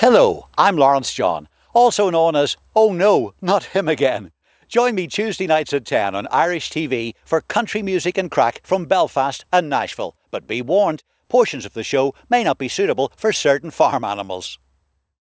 Hello, I'm Lawrence John, also known as Oh No, Not Him Again. Join me Tuesday nights at 10 on Irish TV for country music and craic from Belfast and Nashville. But be warned, portions of the show may not be suitable for certain farm animals.